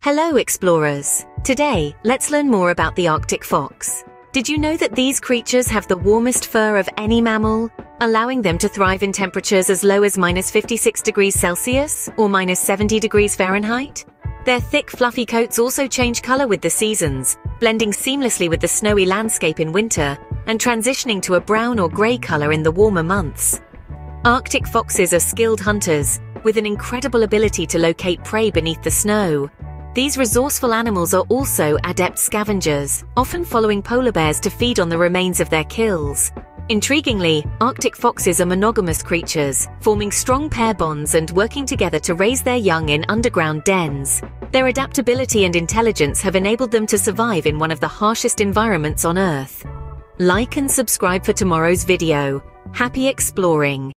Hello, explorers. Today, let's learn more about the Arctic fox. Did you know that these creatures have the warmest fur of any mammal, allowing them to thrive in temperatures as low as minus 56 degrees Celsius or minus 70 degrees Fahrenheit? Their thick, fluffy coats also change color with the seasons, blending seamlessly with the snowy landscape in winter and transitioning to a brown or gray color in the warmer months. Arctic foxes are skilled hunters with an incredible ability to locate prey beneath the snow. These resourceful animals are also adept scavengers, often following polar bears to feed on the remains of their kills. Intriguingly, Arctic foxes are monogamous creatures, forming strong pair bonds and working together to raise their young in underground dens. Their adaptability and intelligence have enabled them to survive in one of the harshest environments on Earth. Like and subscribe for tomorrow's video. Happy exploring!